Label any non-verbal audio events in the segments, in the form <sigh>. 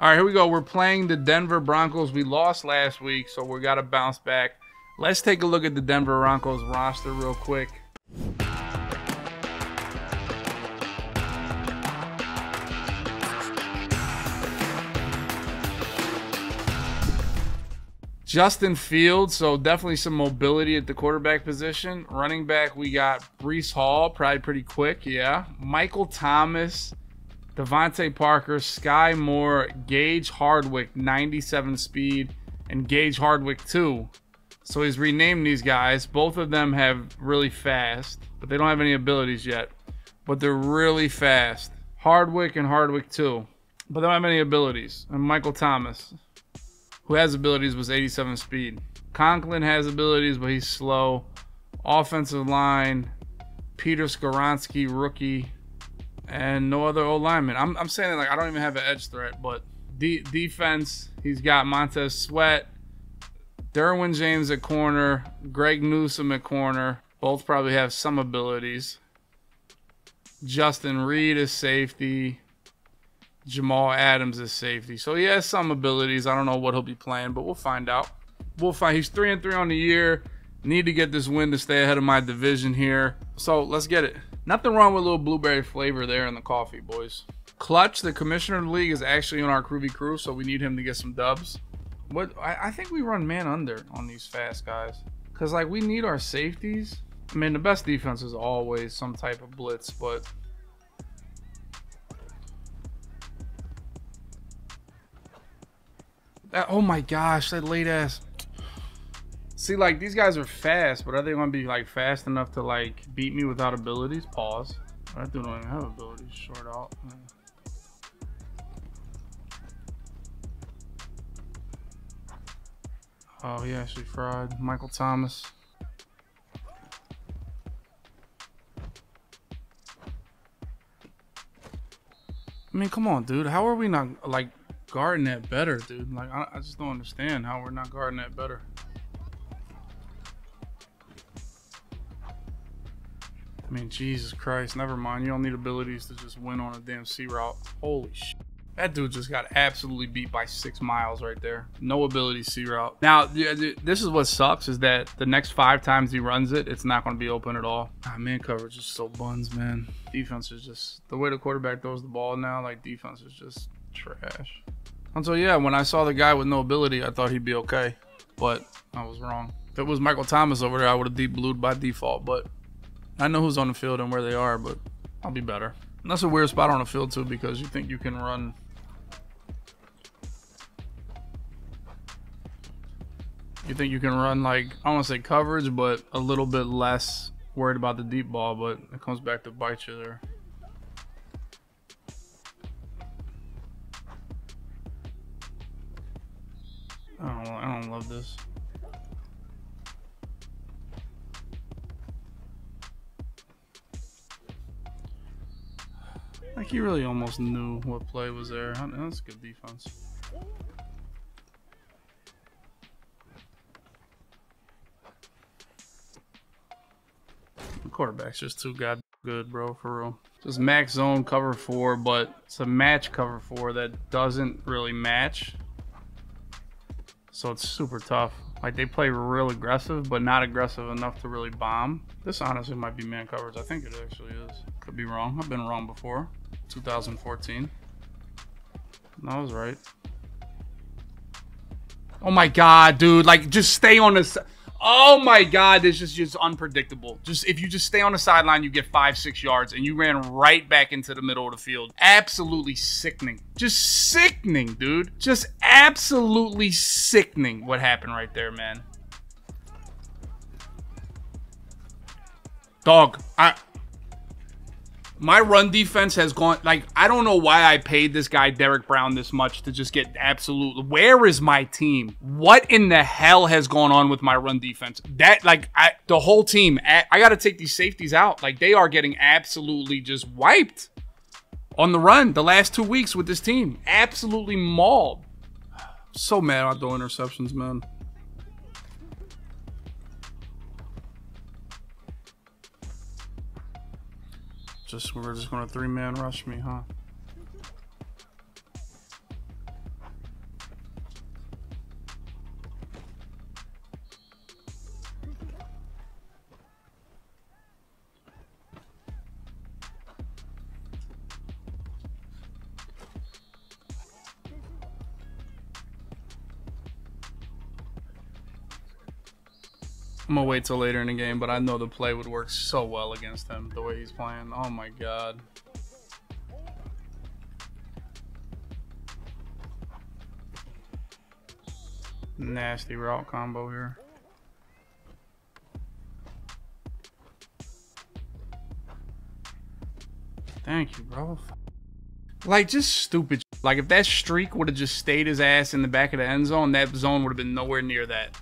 All right, here we go. We're playing the Denver Broncos. We lost last week, so we got to bounce back. Let's take a look at the Denver Broncos roster real quick. Justin Fields, so definitely some mobility at the quarterback position. Running back, we got Breece Hall, probably pretty quick, yeah. Michael Thomas, DeVante Parker, Sky Moore, Gage Hardwick, 97 speed, and Gage Hardwick 2. So he's renamed these guys. Both of them have really fast, but they don't have any abilities yet. But they're really fast. Hardwick and Hardwick 2. But they don't have any abilities. And Michael Thomas who has abilities, was 87 speed. Conklin has abilities, but he's slow. Offensive line, Peter Skoronski, rookie, and no other old lineman. I'm, I'm saying like I don't even have an edge threat, but de defense, he's got Montez Sweat, Derwin James at corner, Greg Newsome at corner. Both probably have some abilities. Justin Reid is safety. Jamal Adams is safety. So he has some abilities. I don't know what he'll be playing, but we'll find out. We'll find he's three and three on the year. Need to get this win to stay ahead of my division here. So let's get it. Nothing wrong with a little blueberry flavor there in the coffee, boys. Clutch, the commissioner of the league, is actually on our Groovy crew, so we need him to get some dubs. What I, I think we run man under on these fast guys. Cause like we need our safeties. I mean the best defense is always some type of blitz, but That, oh my gosh, that late ass. See, like, these guys are fast, but are they going to be, like, fast enough to, like, beat me without abilities? Pause. I do not even have abilities. Short out. Oh, he actually fried. Michael Thomas. I mean, come on, dude. How are we not, like, guarding that better, dude. Like, I, I just don't understand how we're not guarding that better. Mean, Jesus Christ. Never mind. You don't need abilities to just win on a damn C route. Holy shit. That dude just got absolutely beat by six miles right there. No ability C route. Now, this is what sucks is that the next five times he runs it, it's not going to be open at all. Ah, man coverage is so buns, man. Defense is just the way the quarterback throws the ball now. Like defense is just trash. And so yeah, when I saw the guy with no ability, I thought he'd be okay, but I was wrong. If it was Michael Thomas over there, I would have deep blued by default. But I know who's on the field and where they are, but I'll be better. And that's a weird spot on the field too, because you think you can run. You think you can run like I want to say coverage, but a little bit less worried about the deep ball, but it comes back to bite you there. I don't, I don't love this. Like he really almost knew what play was there. That's good defense. The quarterback's just too god good, bro, for real. Just max zone cover four, but it's a match cover four that doesn't really match. So it's super tough. Like they play real aggressive, but not aggressive enough to really bomb. This honestly might be man coverage. I think it actually is. Could be wrong. I've been wrong before. 2014. No, I was right. Oh my god, dude. Like, just stay on this. Oh my God, this is just unpredictable. Just if you just stay on the sideline, you get five, six yards, and you ran right back into the middle of the field. Absolutely sickening. Just sickening, dude. Just absolutely sickening what happened right there, man. Dog, I my run defense has gone like I don't know why I paid this guy Derrick Brown this much to just get absolute. Where is my team? What in the hell has gone on with my run defense? That like I, the whole team. I, I got to take these safeties out. Like they are getting absolutely just wiped on the run the last two weeks with this team. Absolutely mauled. So mad about the interceptions, man. Just we're just gonna three man rush me, huh? I'm gonna wait till later in the game, but I know the play would work so well against him the way he's playing. Oh my god. Nasty route combo here. Thank you, bro. Like, just stupid. Like, if that streak would have just stayed his ass in the back of the end zone, that zone would have been nowhere near that.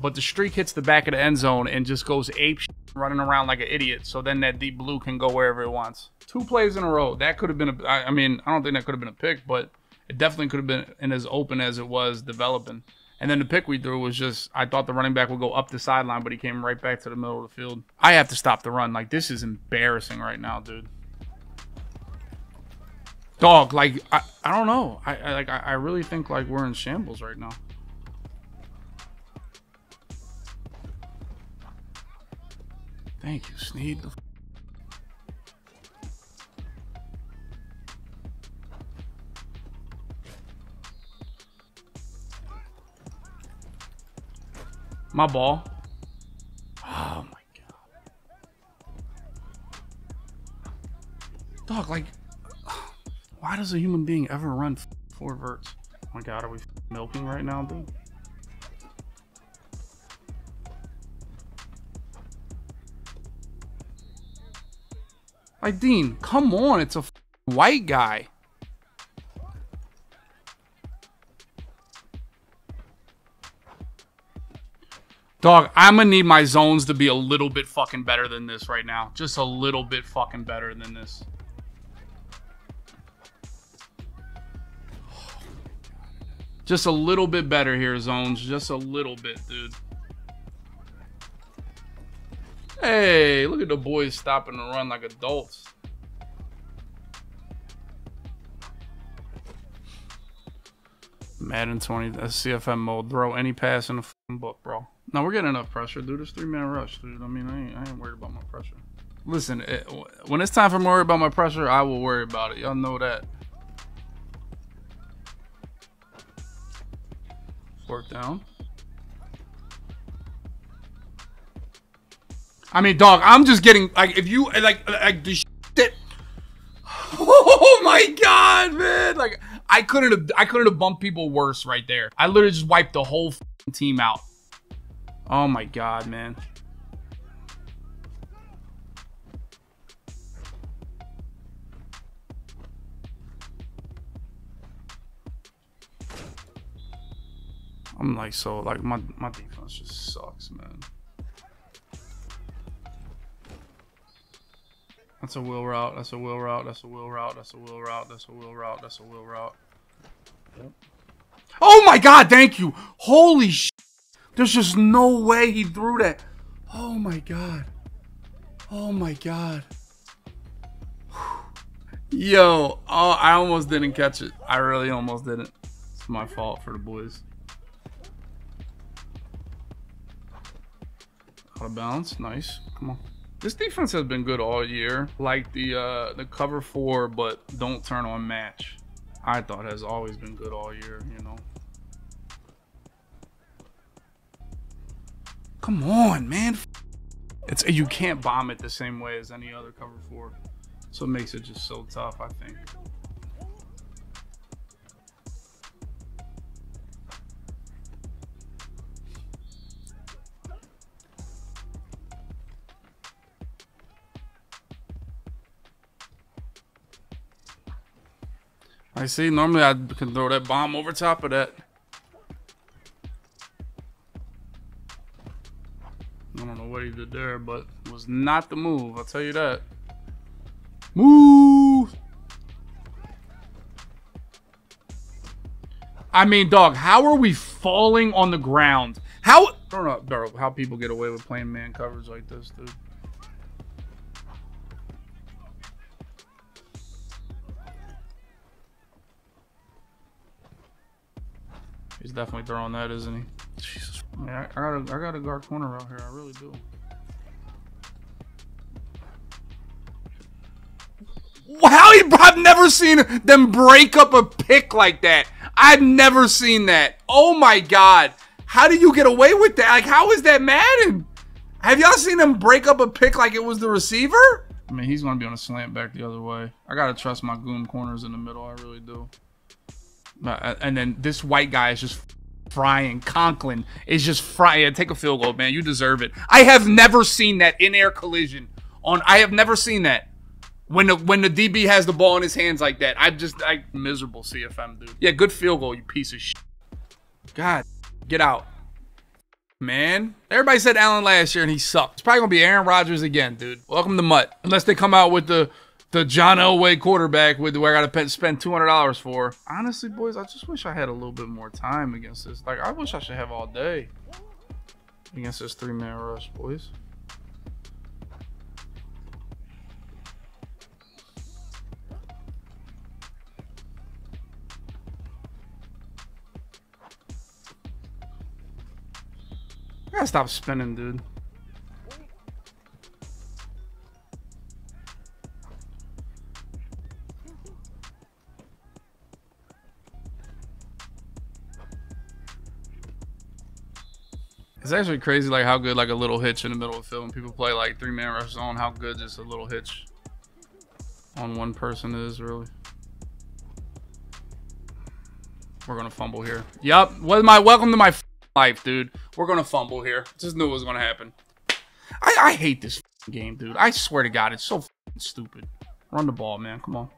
But the streak hits the back of the end zone and just goes ape running around like an idiot. So then that deep blue can go wherever it wants. Two plays in a row. That could have been a. I mean, I don't think that could have been a pick, but it definitely could have been in as open as it was developing. And then the pick we threw was just, I thought the running back would go up the sideline, but he came right back to the middle of the field. I have to stop the run. Like, this is embarrassing right now, dude. Dog, like, I, I don't know. I, I like, I, I really think, like, we're in shambles right now. Thank you, Sneed. My ball. Oh my god. Dog, like, why does a human being ever run four verts? Oh my god, are we milking right now, dude? Dean, come on, it's a white guy. Dog, I'm gonna need my zones to be a little bit fucking better than this right now. Just a little bit fucking better than this. Just a little bit better here, zones. Just a little bit, dude. Hey, look at the boys stopping to run like adults. Madden 20, uh, that's CFM mode. Throw any pass in the book, bro. No, we're getting enough pressure, dude. It's three man rush, dude. I mean, I ain't, I ain't worried about my pressure. Listen, eh, it, when it's time for me to worry about my pressure, I will worry about it. Y'all know that. Work down. I mean, dog, I'm just getting like if you like like the shit. <laughs> Oh my god, man! Like I couldn't have I couldn't have bumped people worse right there. I literally just wiped the whole team out. Oh my god, man. I'm like so like my my defense just sucks, man. That's a wheel route. That's a wheel route. That's a wheel route. That's a wheel route. That's a wheel route. That's a wheel route. Yep. Oh my god, thank you. Holy sh there's just no way he threw that. Oh my god. Oh my god. <sighs> Yo, oh, I almost didn't catch it. I really almost didn't. It's my fault for the boys. Out of bounds. Nice. Come on. This defense has been good all year. Like the uh, the cover four, but don't turn on match. I thought has always been good all year, you know. Come on, man. It's you can't bomb it the same way as any other cover four. So it makes it just so tough, I think. I see. Normally I can throw that bomb over top of that. I don't know what he did there, but was not the move. I'll tell you that. Move! I mean, dog, how are we falling on the ground? How, I don't know, how people get away with playing man covers like this, dude. He's definitely throwing that, isn't he? Jesus. Yeah, I, got a, I got a guard corner out here. I really do. How I've never seen them break up a pick like that. I've never seen that. Oh my god. How do you get away with that? Like, how is that Madden? Have y'all seen him break up a pick like it was the receiver? I mean, he's going to be on a slant back the other way. I got to trust my goon corners in the middle. I really do. Uh, and then this white guy is just frying. Conklin is just frying. Take a field goal, man. You deserve it. I have never seen that in-air collision. On I have never seen that. When the when the DB has the ball in his hands like that, I just I miserable CFM dude. Yeah, good field goal, you piece of shit. God, get out man. Everybody said Allen last year and he sucked. It's probably gonna be Aaron Rodgers again, dude. Welcome to MUT. Unless they come out with the the John Elway quarterback with where I gotta spend two hundred dollars for. Honestly, boys, I just wish I had a little bit more time against this. Like I wish I should have all day against this three man rush, boys. I gotta stop spinning, dude. It's actually crazy, like how good like a little hitch in the middle of field when people play like three man rush zone. How good just a little hitch on one person is really. We're gonna fumble here. Yep. What my welcome to my life, dude. We're gonna fumble here. Just knew it was gonna happen. I, I hate this game, dude. I swear to God, it's so stupid. Run the ball, man. Come on.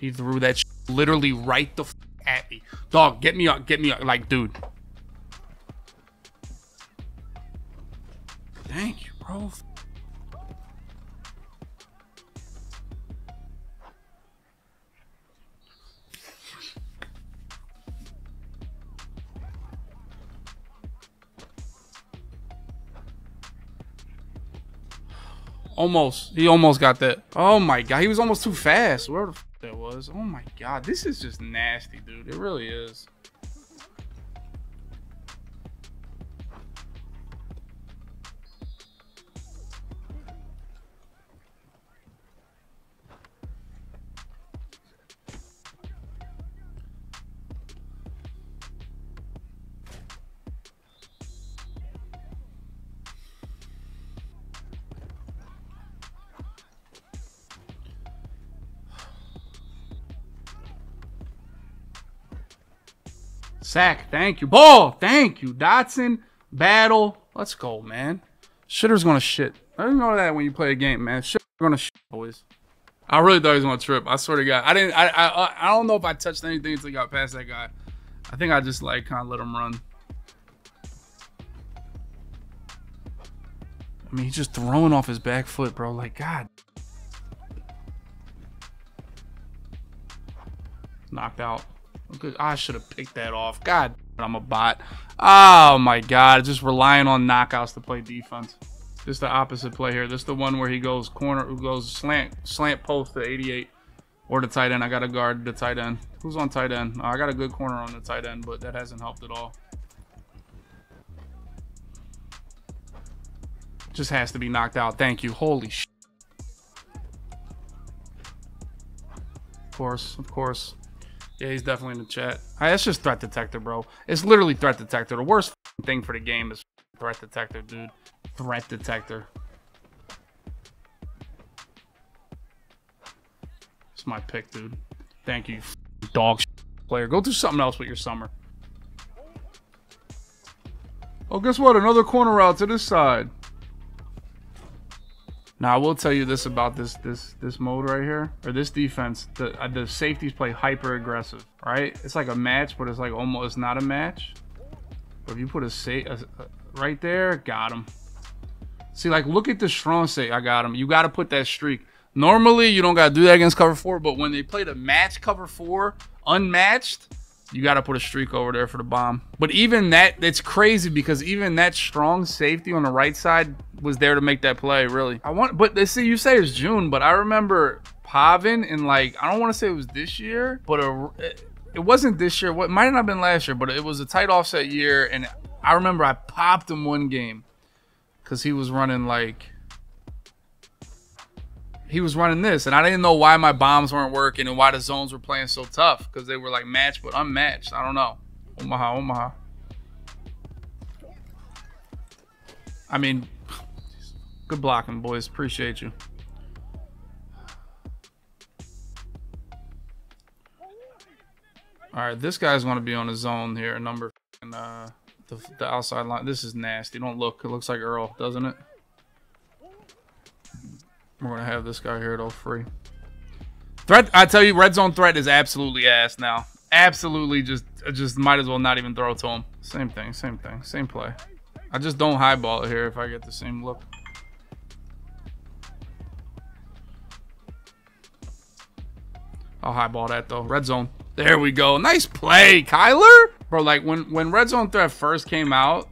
He threw that literally right the at me. Dog, get me up, get me up. Like, dude. Thank you, bro. Almost. He almost got that. Oh my god. He was almost too fast. Where the was. Oh my god. This is just nasty, dude. It really is. Sack, thank you. Ball, thank you. Dotson, battle. Let's go, man. Shitter's gonna shit. I didn't know that when you play a game, man. Shitter's gonna shit, boys. I really thought he was gonna trip. I swear to God. I didn't. I. I. I don't know if I touched anything until he got past that guy. I think I just like kind of let him run. I mean, he's just throwing off his back foot, bro. Like, God. Knocked out. I should have picked that off. God, I'm a bot. Oh my God, just relying on knockouts to play defense. Is the opposite play here. This is the one where he goes corner, who goes slant, slant post to 88, or the tight end. I got to guard the tight end. Who's on tight end? Oh, I got a good corner on the tight end, but that hasn't helped at all. Just has to be knocked out. Thank you. Holy sh. Of course, of course. Yeah, he's definitely in the chat. Right, that's just threat detector, bro. It's literally threat detector. The worst thing for the game is threat detector, dude. Threat detector. It's my pick, dude. Thank you, dog player. Go do something else with your summer. Oh, guess what? Another corner route to this side. Now I will tell you this about this this this mode right here or this defense. The uh, the safeties play hyper aggressive, right? It's like a match, but it's like almost not a match. But if you put a safe right there, got him. See, like look at the strong say. I got him. You got to put that streak. Normally you don't got to do that against cover four, but when they play the match cover four unmatched, you got to put a streak over there for the bomb. But even that, it's crazy because even that strong safety on the right side was there to make that play, really. I want, but they see, you say it's June, but I remember Pavin and like, I don't want to say it was this year, but a, it wasn't this year. What might not have been last year, but it was a tight offset year. And I remember I popped him one game because he was running like, he was running this, and I didn't know why my bombs weren't working and why the zones were playing so tough because they were like matched but unmatched. I don't know. Omaha, Omaha. I mean, good blocking, boys. Appreciate you. All right, this guy's going to be on his zone here, number uh, the, the outside line. This is nasty. Don't look. It looks like Earl, doesn't it? We're to have this guy here, at all free. Threat, I tell you, red zone threat is absolutely ass now. Absolutely just, just might as well not even throw to him. Same thing, same thing, same play. I just don't highball it here if I get the same look. I'll highball that, though. Red zone. There we go. Nice play, Kyler. Bro, like, when, when red zone threat first came out,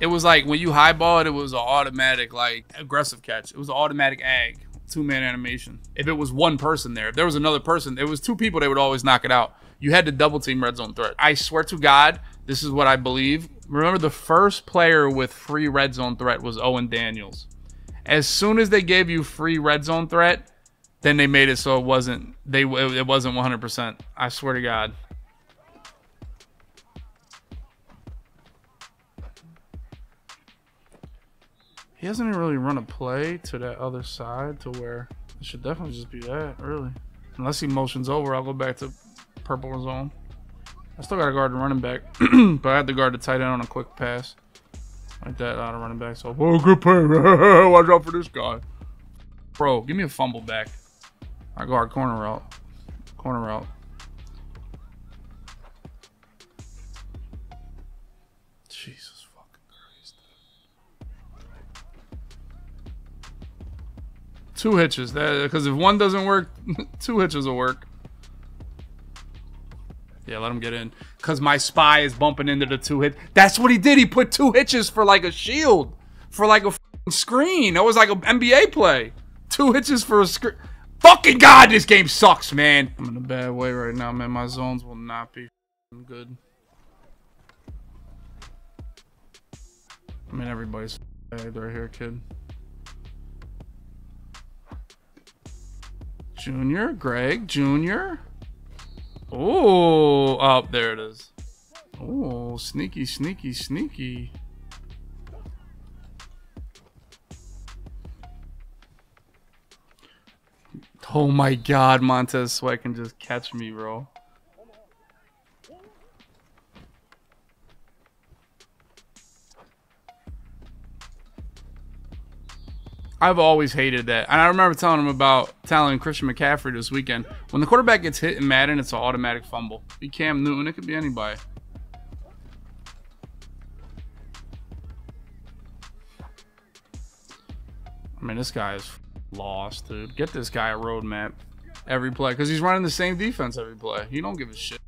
it was like when you highball it, it was an automatic like aggressive catch. It was an automatic ag two man animation. If it was one person there, if there was another person, it was two people, they would always knock it out. You had to double team red zone threat. I swear to God, this is what I believe. Remember, the first player with free red zone threat was Owen Daniels. As soon as they gave you free red zone threat, then they made it so it wasn't they it wasn't 100%. I swear to God. He hasn't even really run a play to that other side to where it should definitely just be that, really. Unless he motions over, I'll go back to purple zone. I still got to guard the running back, <clears throat> but I had to guard the tight end on a quick pass. Like that out of running back. So, oh, good play. <laughs> Watch out for this guy. Bro, give me a fumble back. I guard corner route. Corner route. Two hitches. Because if one doesn't work, <laughs> two hitches will work. Yeah, let him get in. Because my spy is bumping into the two hit. That's what he did. He put two hitches for like a shield. For like a screen. That was like an NBA play. Two hitches for a screen. Fucking God, this game sucks, man. I'm in a bad way right now, man. My zones will not be good. I mean, everybody's bad right here, kid. Junior, Greg, Junior. Oh, oh, there it is. Oh, sneaky, sneaky, sneaky. Oh my god, Montez Sweat can just catch me, bro. I've always hated that. And I remember telling him about telling Christian McCaffrey this weekend. When the quarterback gets hit in Madden, it's an automatic fumble. Be Cam Newton, it could be anybody. I mean, this guy is lost, dude. Get this guy a roadmap every play because he's running the same defense every play. He don't give a shit.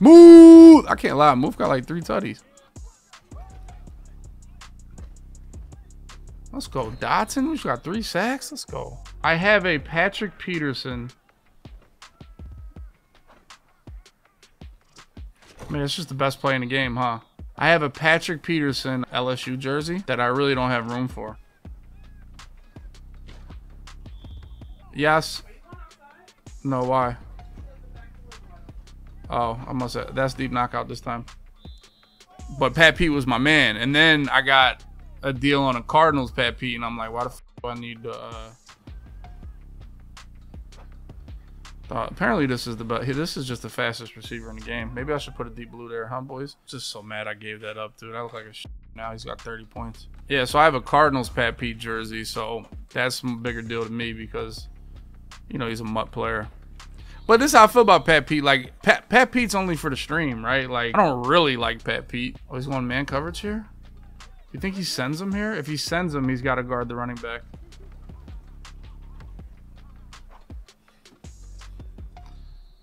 Move! I can't lie. Move got like three tutties. Let's go. Dotson, we've got three sacks. Let's go. I have a Patrick Peterson. I mean, it's just the best play in the game, huh? I have a Patrick Peterson LSU jersey that I really don't have room for. Yes. No, why? Oh, I must have. That's deep knockout this time. But Pat Pete was my man. And then I got a deal on a Cardinals Pat Pete, and I'm like, why the f do I need to. Uh... Uh, apparently this is the best. This is just the fastest receiver in the game. Maybe I should put a deep blue there, huh, boys? Just so mad I gave that up, dude. I look like a now. He's got 30 points. Yeah, so I have a Cardinals Pat Pete jersey, so that's a bigger deal to me because, you know, he's a MUT player. But this is how I feel about Pat Pete. Like Pat, Pat Pete's only for the stream, right? Like I don't really like Pat Pete. Oh, he's going man coverage here. You think he sends him here? If he sends him, he's got to guard the running back.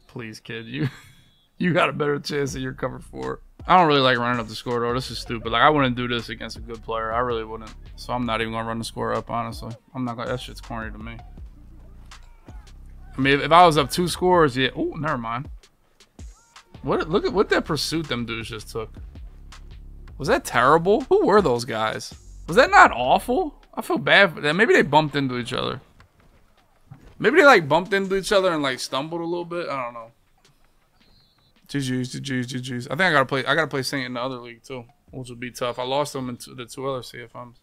Please, kid, you <laughs> you got a better chance of your cover four. I don't really like running up the score though. This is stupid. Like I wouldn't do this against a good player. I really wouldn't. So I'm not even gonna run the score up. Honestly, I'm not gonna. That shit's corny to me. I mean, if I was up two scores, yeah. Oh, never mind. What? Look at what that pursuit them dudes just took. Was that terrible? Who were those guys? Was that not awful? I feel bad for them. Maybe they bumped into each other. Maybe they like bumped into each other and like stumbled a little bit. I don't know. GG's, GG's, GG's. I think I gotta play. I gotta play Saint in the other league too, which would be tough. I lost them in the two other CFMs.